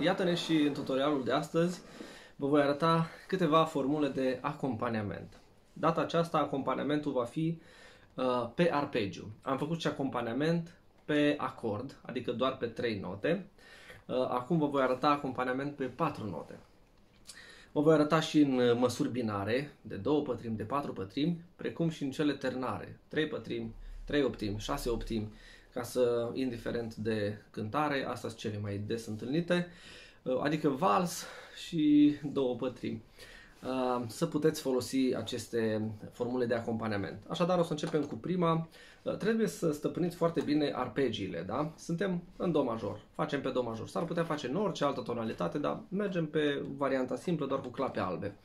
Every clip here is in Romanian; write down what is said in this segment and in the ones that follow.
Iată-ne și în tutorialul de astăzi vă voi arăta câteva formule de acompaniament. Data aceasta acompaniamentul va fi uh, pe arpegiu. Am făcut și acompaniament pe acord, adică doar pe 3 note. Uh, acum vă voi arăta acompaniament pe 4 note. Vă voi arăta și în măsuri binare, de 2 pătrimi, de 4 pătrimi, precum și în cele ternare, 3 pătrimi, 3 optimi, 6 optimi, ca să, indiferent de cântare, astea sunt cele mai des întâlnite, uh, adică vals și două pătrimi. Uh, să puteți folosi aceste formule de acompaniament. Așadar, o să începem cu prima. Uh, trebuie să stăpâniți foarte bine arpegiile, da? Suntem în do major, facem pe do major. S-ar putea face în orice altă tonalitate, dar mergem pe varianta simplă, doar cu clape albe.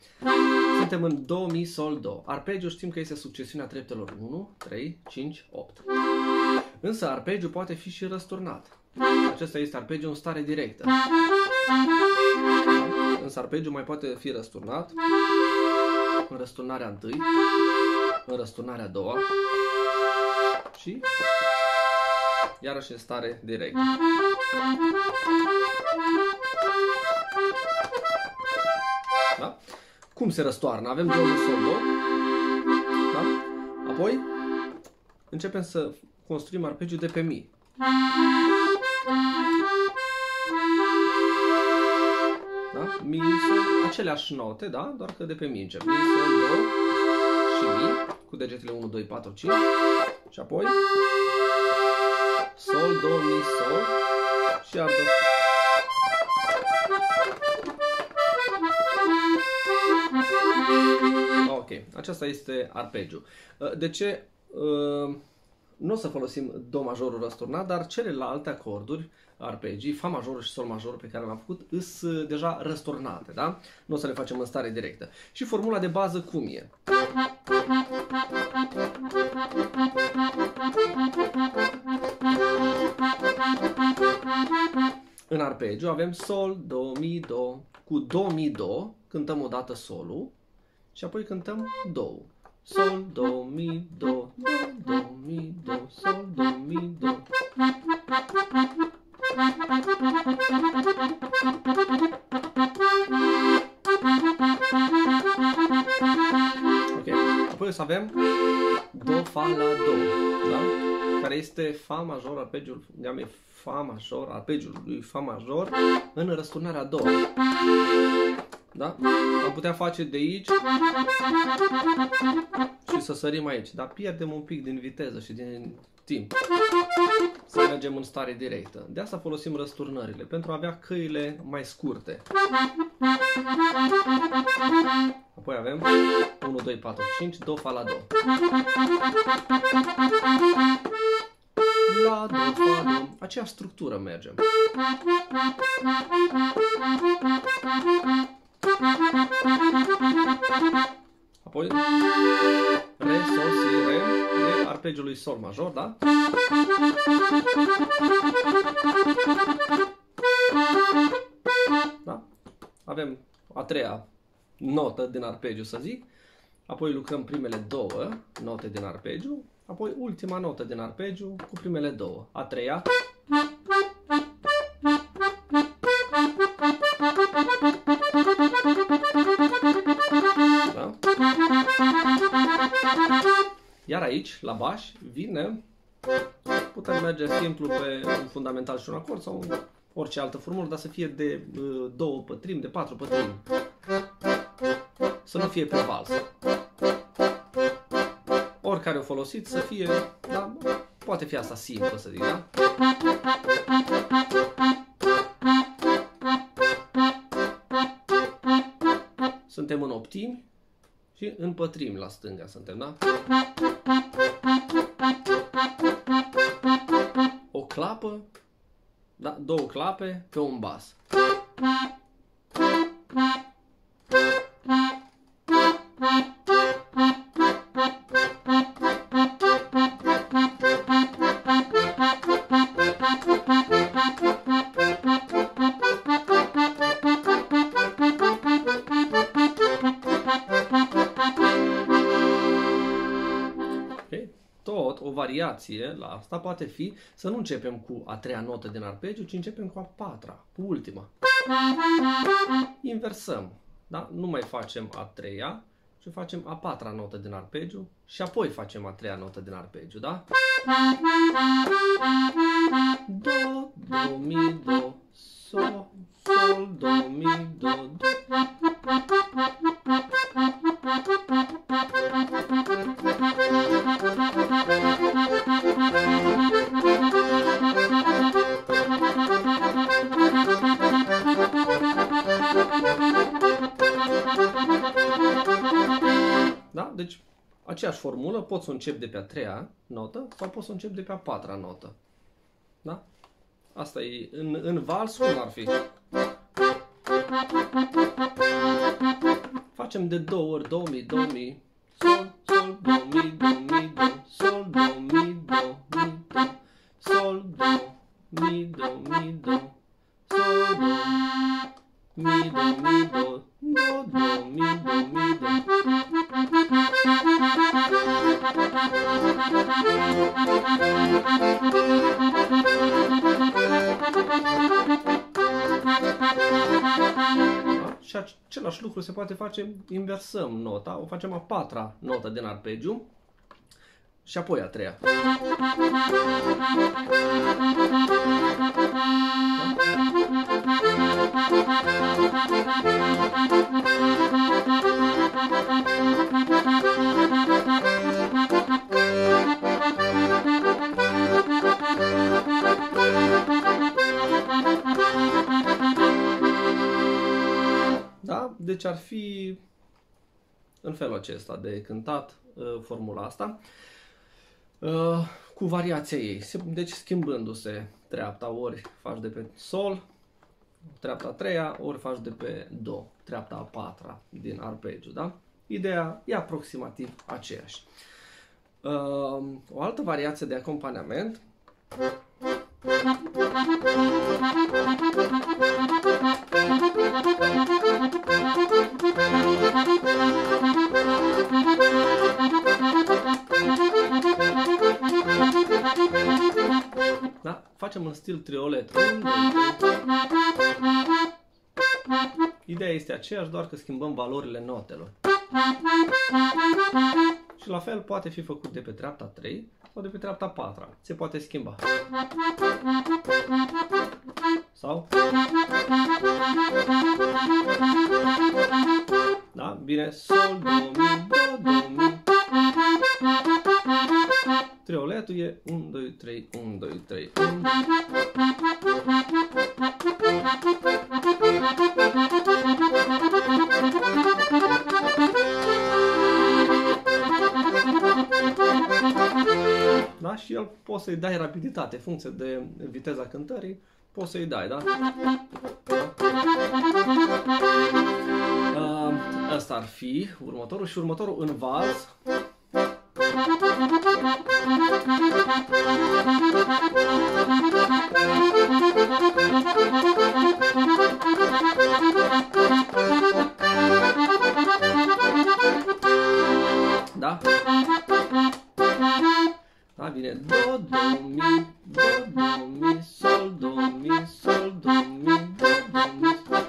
Suntem în do, mi, sol, do. Arpegiul știm că este succesiunea treptelor 1, 3, 5, 8. Însă arpegiul poate fi și răsturnat. Acesta este arpegiul în stare directă. Însă arpegiul mai poate fi răsturnat în răsturnarea întâi, în răsturnarea a doua și iarăși în stare directă. Da? Cum se răstoarnă? Avem două sol, do. Da? Apoi începem să construim arpegiul de pe mi. Da? Mi, sol, aceleași note, da? Doar că de pe mi încep. Mi, sol, do și mi cu degetele 1, 2, 4, 5 și apoi sol, do, mi, sol și ar do. Ok, aceasta este arpegiu. De ce nu o să folosim Do majorul răsturnat, dar celelalte acorduri, arpegii, Fa majorul și Sol majorul pe care le-am făcut, sunt uh, deja răsturnate, da? Nu o să le facem în stare directă. Și formula de bază cum e? În arpegiu avem Sol, Do, Mi, Do. Cu Do, Mi, Do cântăm odată Solul și apoi cântăm Do. Sol, Do, Mi, Do, Do, Do, Mi, Do, Sol, Do, Mi, Do. Ok, apoi o să avem Do, Fa, La, Do, da? Care este Fa major, arpegiul, e Fa major, arpegiul lui Fa major în răsturnarea a doua. Da? Am putea face de aici și să sărim aici, dar pierdem un pic din viteză și din timp. Să mergem în stare directă. De asta folosim răsturnările, pentru a avea căile mai scurte. Apoi avem 1, 2, 4, 5, do, fa, la, do. La, do, fa, do. Aceeași structură mergem. Apoi Re, Sol, Si, Re e arpegiul lui Sol major, da? Da? Avem a treia notă din arpegiu, să zic. Apoi lucrăm primele două note din arpegiu. Apoi ultima notă din arpegiu cu primele două. A treia. Iar aici, la baș, vine, putem merge simplu pe un fundamental și un acord sau orice altă formulă, dar să fie de uh, două pătrimi, de patru pătrimi. Să nu fie pe vals. Oricare o folosiți să fie, da, poate fi asta simplă să zic, da? Suntem în optimi și în pătrimi la stânga suntem, da? O clapă, da? două clape pe un bas. Tot o variație la asta poate fi să nu începem cu a treia notă din arpegiu, ci începem cu a patra, cu ultima. inversăm. Da? Nu mai facem a treia, ci facem a patra notă din arpegiu și apoi facem a treia notă din arpegiu, da? Do, do, mi, do, Da? Deci, aceeași formulă, pot să încep de pe a treia notă sau pot să încep de pe a patra notă. Da? Asta e în, în vals cum ar fi. Facem de două ori 2000, 2000, sol, sol, 2000, 2000. Da? Și același lucru se poate face, inversăm nota, o facem a patra notă din arpegiu și apoi a treia. Da? Deci ar fi în felul acesta de cântat uh, formula asta uh, cu variația ei. Se- Deci schimbându-se treapta, ori faci de pe sol, treapta a treia, ori faci de pe do, treapta a patra din arpegiu, da? Ideea e aproximativ aceeași. Uh, o altă variație de acompaniament stil triolet. Un, doi, trei. Ideea este aceeași, doar că schimbăm valorile notelor. Și la fel poate fi făcut de pe treapta 3 sau de pe treapta 4. Se poate schimba. Sau? Da? Bine. Sol, do, mi, do, do, mi. Trioletul e 1, 2, 3, 1, 2, 3, 1. Da? Și el poți să-i dai rapiditate, în funcție de viteza cântării, poți să-i dai, da? Uh, Ăsta ar fi următorul și următorul în vals. Da, bine. Do, do, mi, do, do, mi, sol, do, mi, sol, do, mi, do, do, mi, do,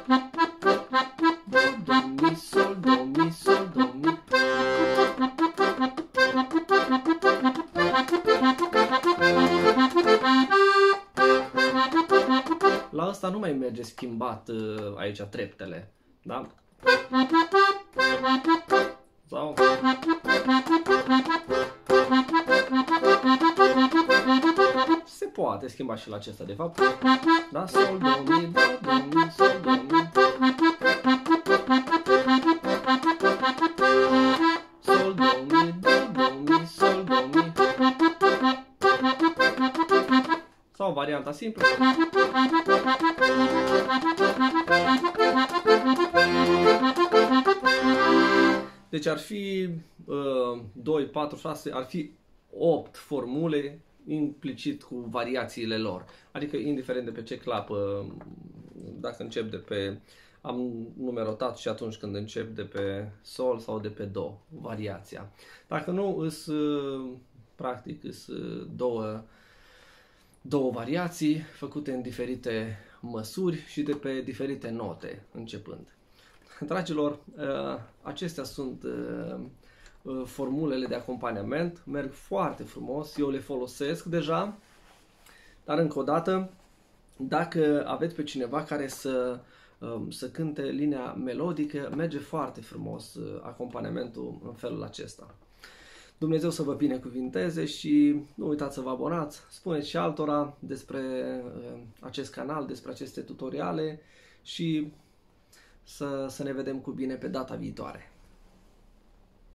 do, mi, sol, do, mi, sol, do, mi. La asta nu mai merge schimbat uh, aici treptele, da? Sau... poate schimba și la acesta, de fapt. Da? Sol, do, mi, do, do, mi, sol, do, mi. Sol, do, mi, do, do, mi, sol, do, mi. Sau varianta simplă. Deci ar fi uh, 2, 4, 6, ar fi 8 formule implicit cu variațiile lor. Adică indiferent de pe ce clapă, dacă încep de pe am numerotat și atunci când încep de pe sol sau de pe do, variația. Dacă nu, îs uh, practic îs uh, două două variații făcute în diferite măsuri și de pe diferite note începând. Dragilor, acestea sunt formulele de acompaniament, merg foarte frumos, eu le folosesc deja, dar încă o dată, dacă aveți pe cineva care să, um, să cânte linia melodică, merge foarte frumos uh, acompaniamentul în felul acesta. Dumnezeu să vă binecuvinteze și nu uitați să vă abonați, spuneți și altora despre uh, acest canal, despre aceste tutoriale și să, să ne vedem cu bine pe data viitoare.